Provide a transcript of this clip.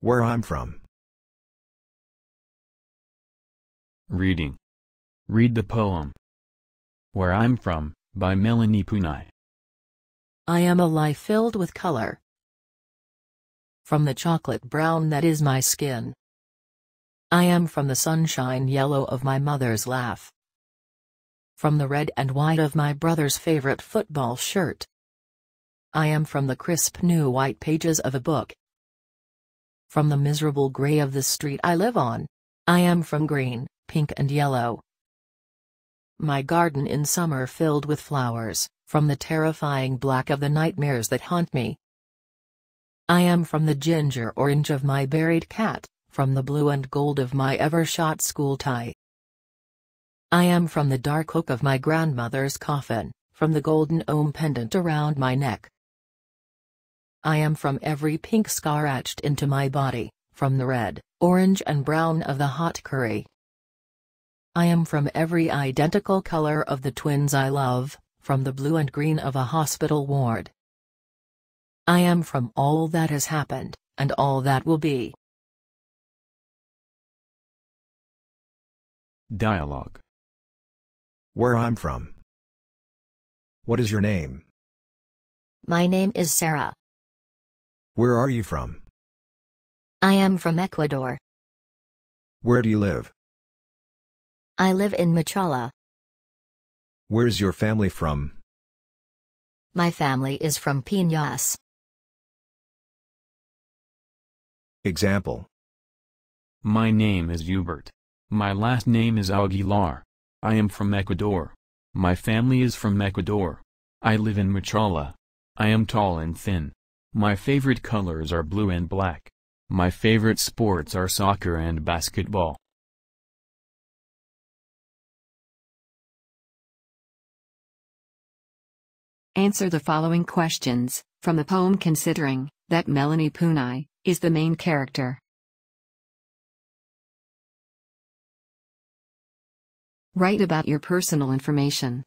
Where I'm from. Reading. Read the poem. Where I'm From, by Melanie Poonai. I am a life filled with color. From the chocolate brown that is my skin. I am from the sunshine yellow of my mother's laugh. From the red and white of my brother's favorite football shirt. I am from the crisp new white pages of a book. From the miserable gray of the street I live on. I am from green, pink and yellow. My garden in summer filled with flowers, from the terrifying black of the nightmares that haunt me. I am from the ginger orange of my buried cat, from the blue and gold of my ever-shot school tie. I am from the dark oak of my grandmother's coffin, from the golden Om pendant around my neck. I am from every pink scar etched into my body, from the red, orange and brown of the hot curry. I am from every identical color of the twins I love, from the blue and green of a hospital ward. I am from all that has happened, and all that will be. Dialogue. Where I'm from. What is your name? My name is Sarah. Where are you from? I am from Ecuador. Where do you live? I live in Machala. Where's your family from? My family is from Piñas. Example. My name is Yubert. My last name is Aguilar. I am from Ecuador. My family is from Ecuador. I live in Machala. I am tall and thin. My favorite colors are blue and black. My favorite sports are soccer and basketball. Answer the following questions, from the poem considering that Melanie Poonai is the main character. Write about your personal information.